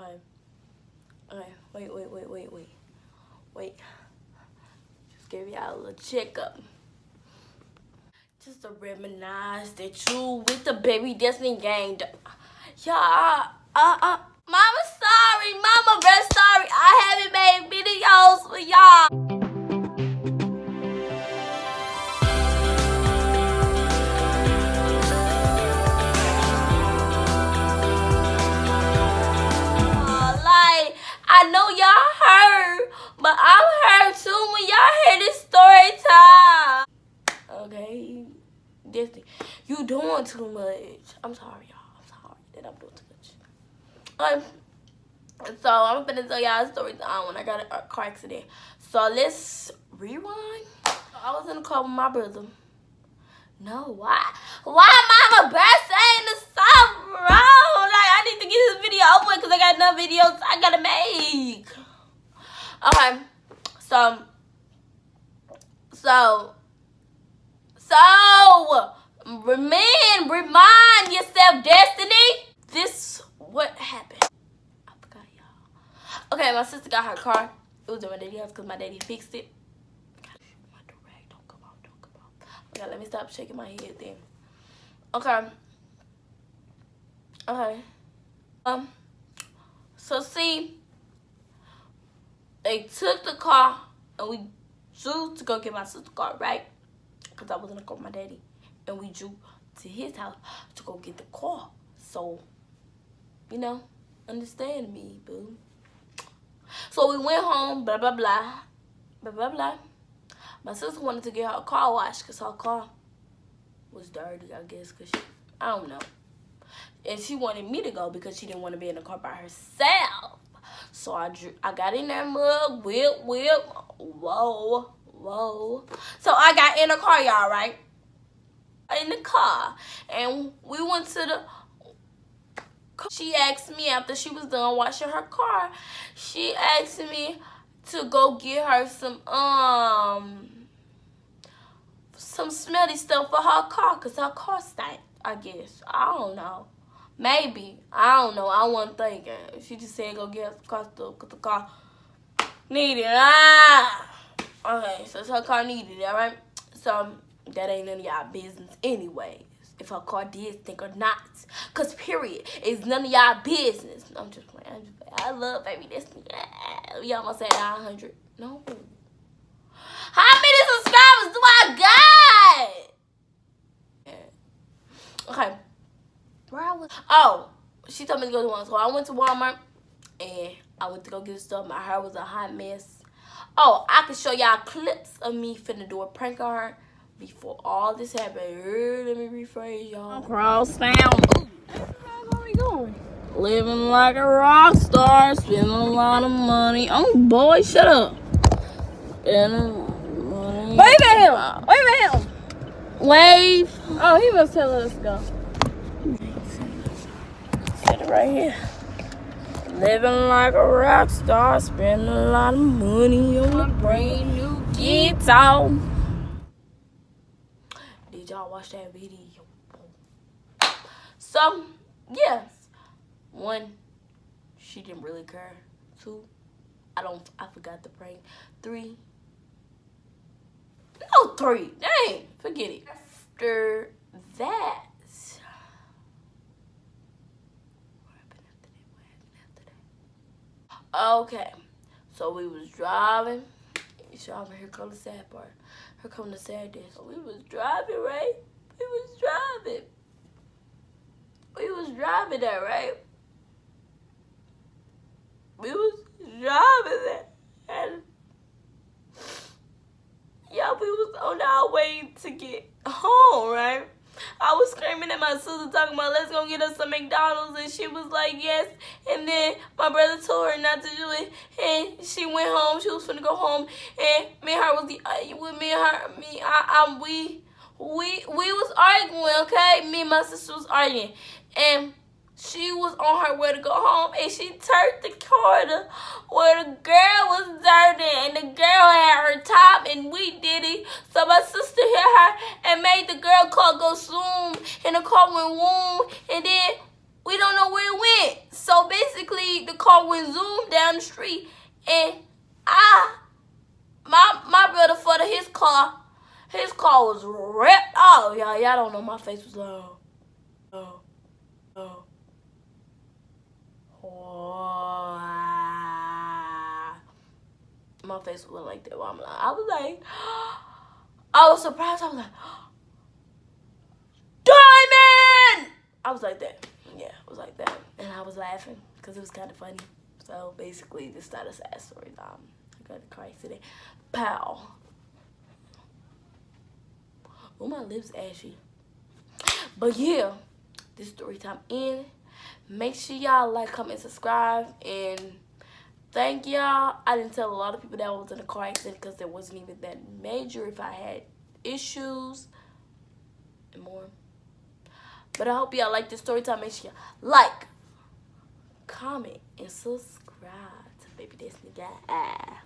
Okay. Okay. Wait, wait, wait, wait, wait. Wait. Just give y'all a little checkup. Just to reminisce that you with the baby Destiny gang. Y'all, uh, uh, Mama sorry, Mama very sorry. I haven't made videos for y'all. Disney, you doing too much. I'm sorry, y'all. I'm sorry that I'm doing too much. Um, so I'm gonna tell y'all a story time when I got a, car accident. So let's rewind. I was in the car with my brother. No, why? Why mama birthday in the summer, bro? Like, I need to get this video over because I got enough videos I gotta make. Okay, so, so, remind, remind yourself, Destiny. This what happened. I forgot y'all. Okay, my sister got her car. It was in my daddy's house because my daddy fixed it. My don't come out, don't come out. Okay, let me stop shaking my head then. Okay. Okay. Um. So see, they took the car and we drew to go get my sister's car, right? Cause I was gonna go with my daddy, and we drew to his house to go get the car. So, you know, understand me, boo. So we went home, blah blah blah, blah blah blah. My sister wanted to get her car washed because her car was dirty, I guess, because I don't know. And she wanted me to go because she didn't want to be in the car by herself. So I drew, I got in that mug, whip, whip, whoa, whoa. So I got in the car, y'all, right? In the car. And we went to the she asked me after she was done washing her car, she asked me to go get her some um some smelly stuff for her car because her car stank, I guess. I don't know. Maybe. I don't know. I wasn't thinking. She just said go get her car stuff because the car needed it. Ah! Okay, so her car needed it, alright? So that ain't none of y'all business anyways. If her car did stink or not. Cause period. It's none of y'all business. I'm just playing. I'm just playing. I love baby this. Yeah. We almost at 900. No. How many subscribers do I got? Okay. Where I was Oh, she told me to go to one. So I went to Walmart and I went to go get stuff. My hair was a hot mess. Oh, I can show y'all clips of me finna do a prank on her before all this happened. Let me rephrase y'all. Cross town. Where we going? Living like a rock star, spending a lot of money. Oh boy, shut up. Spending money. Wave at him. Wave at him. Wave. Oh, he was telling us to go. Set it right here. Living like a rock star, spending a lot of money on a brand new guitar. Y'all watch that video? So, yes. One, she didn't really care. Two, I don't, I forgot the prank. Three, no, three. Dang, forget it. After that? Okay, so we was driving. Y'all here come the sad part. Here come the sadness. So we was driving, right? We was driving. We was driving there, right? We was driving there. And yeah, we was on our way to get home, right? I was screaming at my sister talking about let's go get us some McDonald's and she was like yes. And then my brother told her not to do it and she went home. She was finna go home and me and her was the uh, with me and her me I, I we we we was arguing okay? Me and my sister was arguing and she was on her way to go home and she turned the corner where the girl was dirty and the girl had her top and we did it. So my sister hit her and made the girl car go zoom and the car went woom and then we don't know where it went. So basically the car went zoom down the street, and I, my my brother for his car, his car was ripped off. Y'all, y'all don't know my face was oh, oh, oh. My face was like that. I'm like, I was like, I was surprised. I was like, diamond. I was like that. Yeah, it was like that, and I was laughing because it was kind of funny. So basically, this is not a sad story. Um, I got a car accident. Pow. Oh, my lips ashy. But yeah, this story time in. Make sure y'all like, comment, subscribe, and thank y'all. I didn't tell a lot of people that I was in a car accident because it wasn't even that major if I had issues and more. But I hope y'all like this story time. Make sure y'all like, comment, and subscribe to Baby Destiny Guy.